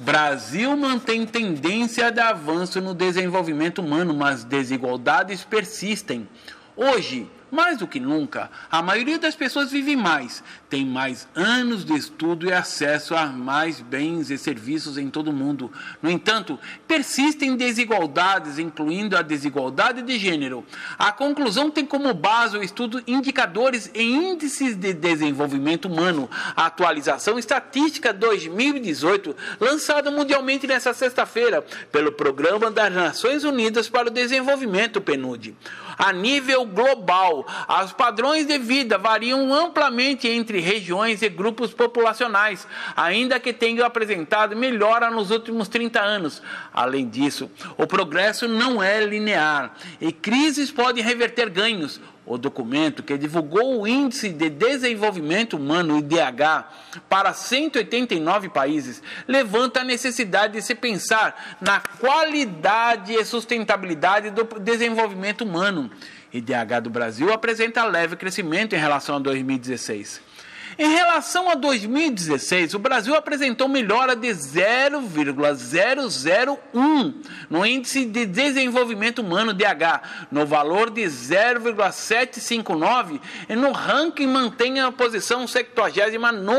Brasil mantém tendência de avanço no desenvolvimento humano, mas desigualdades persistem. Hoje, mais do que nunca, a maioria das pessoas vive mais, tem mais anos de estudo e acesso a mais bens e serviços em todo o mundo. No entanto, persistem desigualdades, incluindo a desigualdade de gênero. A conclusão tem como base o estudo Indicadores e Índices de Desenvolvimento Humano, a atualização estatística 2018, lançada mundialmente nesta sexta-feira pelo Programa das Nações Unidas para o Desenvolvimento, PNUD. A nível global, os padrões de vida variam amplamente entre regiões e grupos populacionais, ainda que tenham apresentado melhora nos últimos 30 anos. Além disso, o progresso não é linear e crises podem reverter ganhos. O documento que divulgou o Índice de Desenvolvimento Humano, IDH, para 189 países, levanta a necessidade de se pensar na qualidade e sustentabilidade do desenvolvimento humano. IDH do Brasil apresenta leve crescimento em relação a 2016. Em relação a 2016, o Brasil apresentou melhora de 0,001 no Índice de Desenvolvimento Humano DH, no valor de 0,759 e no ranking mantém a posição 79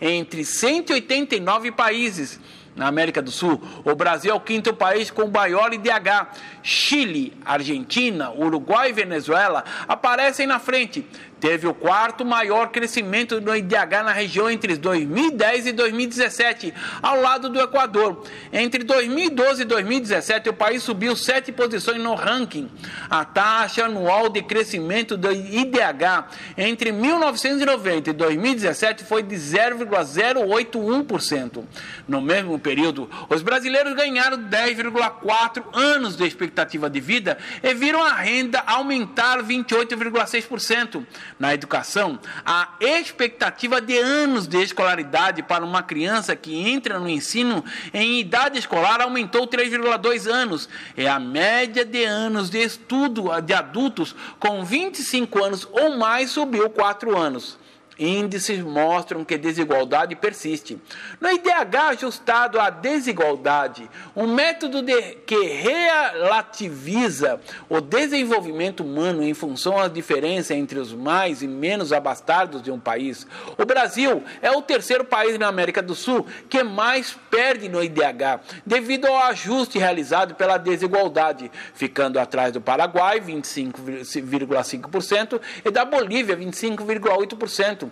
entre 189 países na América do Sul. O Brasil é o quinto país com maior IDH. Chile, Argentina, Uruguai e Venezuela aparecem na frente teve o quarto maior crescimento no IDH na região entre 2010 e 2017, ao lado do Equador. Entre 2012 e 2017, o país subiu sete posições no ranking. A taxa anual de crescimento do IDH entre 1990 e 2017 foi de 0,081%. No mesmo período, os brasileiros ganharam 10,4 anos de expectativa de vida e viram a renda aumentar 28,6%. Na educação, a expectativa de anos de escolaridade para uma criança que entra no ensino em idade escolar aumentou 3,2 anos. É a média de anos de estudo de adultos com 25 anos ou mais subiu 4 anos. Índices mostram que desigualdade persiste. No IDH ajustado à desigualdade, um método de, que relativiza o desenvolvimento humano em função da diferença entre os mais e menos abastados de um país, o Brasil é o terceiro país na América do Sul que mais perde no IDH, devido ao ajuste realizado pela desigualdade, ficando atrás do Paraguai, 25,5%, e da Bolívia, 25,8%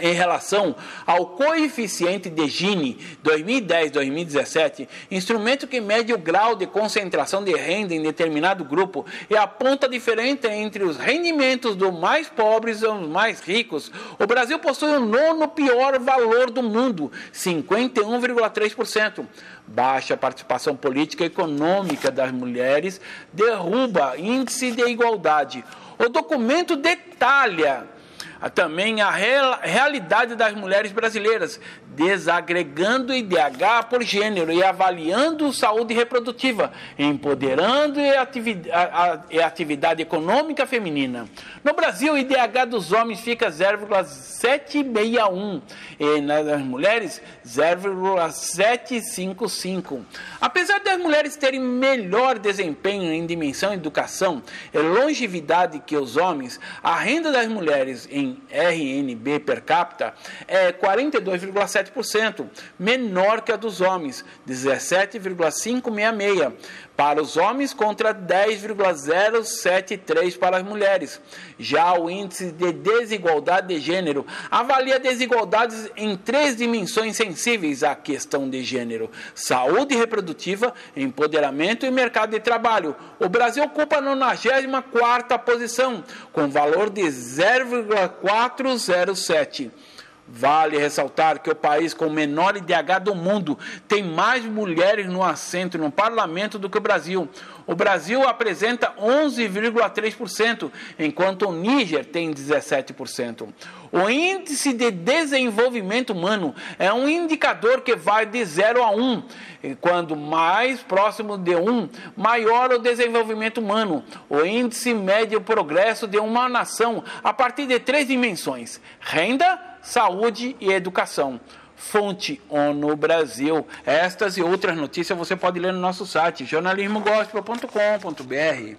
em relação ao coeficiente de Gini 2010-2017, instrumento que mede o grau de concentração de renda em determinado grupo e aponta a diferença entre os rendimentos dos mais pobres e os mais ricos. O Brasil possui o nono pior valor do mundo, 51,3%. Baixa participação política e econômica das mulheres derruba índice de igualdade. O documento detalha também a realidade das mulheres brasileiras, desagregando IDH por gênero e avaliando saúde reprodutiva, empoderando e atividade, atividade econômica feminina. No Brasil, o IDH dos homens fica 0,761 e nas mulheres 0,755. Apesar das mulheres terem melhor desempenho em dimensão educação e longevidade que os homens, a renda das mulheres em RNB per capita é 42,7%, menor que a dos homens, 17,566 para os homens contra 10,073 para as mulheres. Já o índice de desigualdade de gênero avalia desigualdades em três dimensões sensíveis à questão de gênero: saúde reprodutiva, empoderamento e mercado de trabalho. O Brasil ocupa a 94ª posição, com valor de 0,407. Vale ressaltar que o país com o menor IDH do mundo tem mais mulheres no assento no parlamento do que o Brasil. O Brasil apresenta 11,3%, enquanto o Níger tem 17%. O índice de desenvolvimento humano é um indicador que vai de 0 a 1. E quando mais próximo de 1, maior o desenvolvimento humano. O índice mede o progresso de uma nação a partir de três dimensões: renda, saúde e educação. Fonte ONU Brasil. Estas e outras notícias você pode ler no nosso site jornalismogospel.com.br.